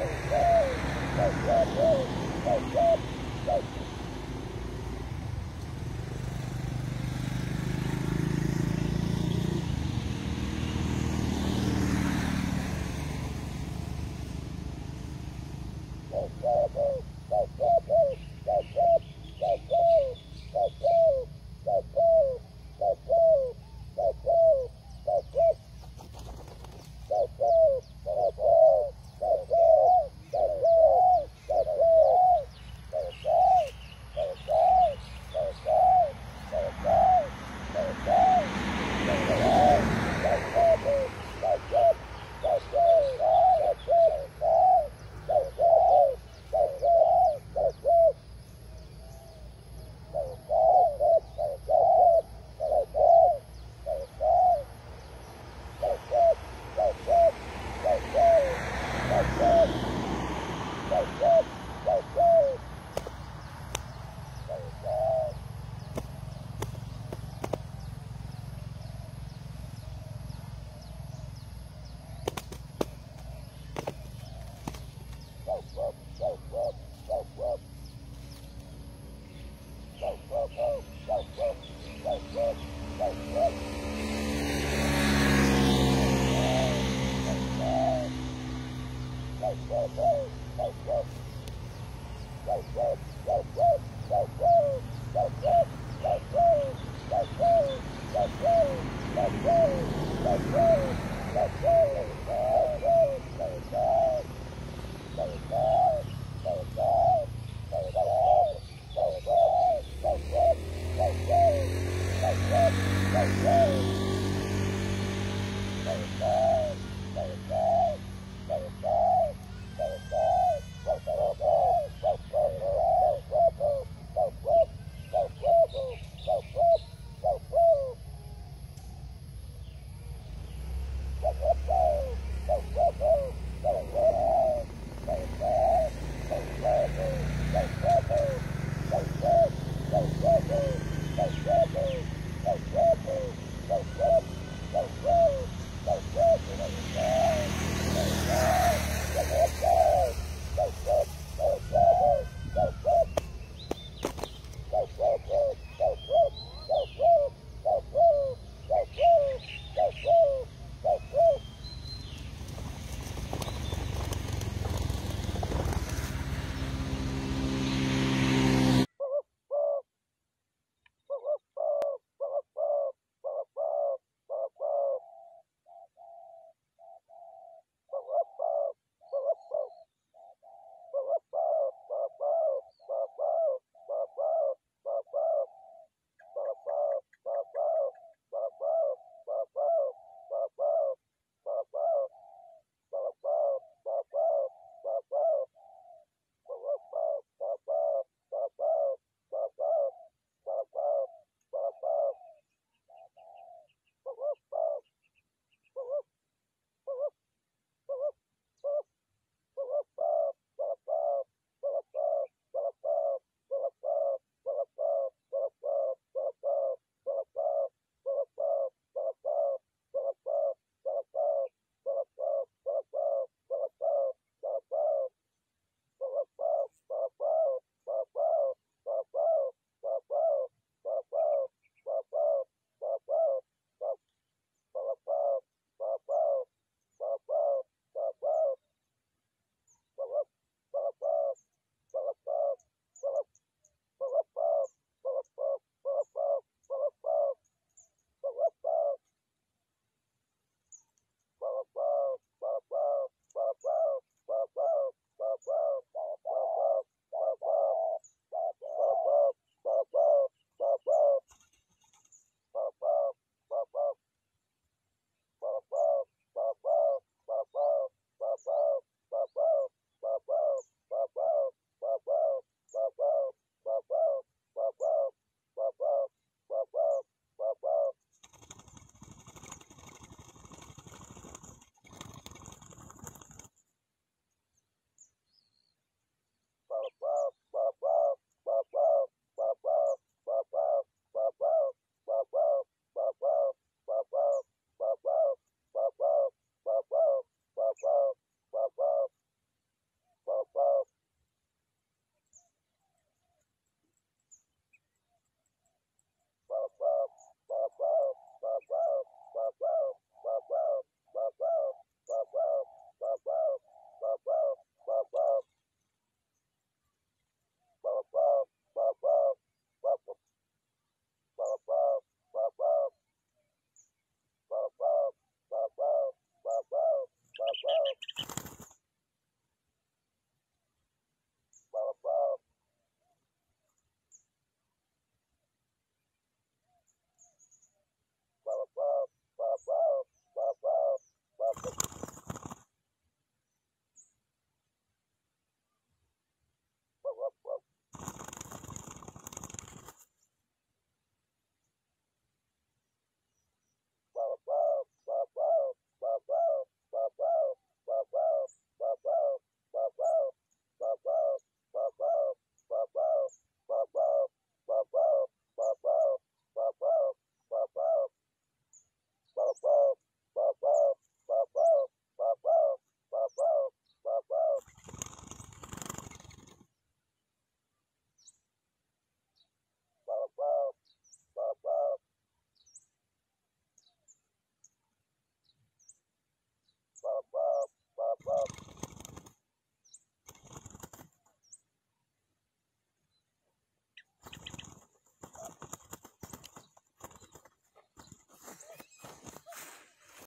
Oh, Go, go, go, go, go.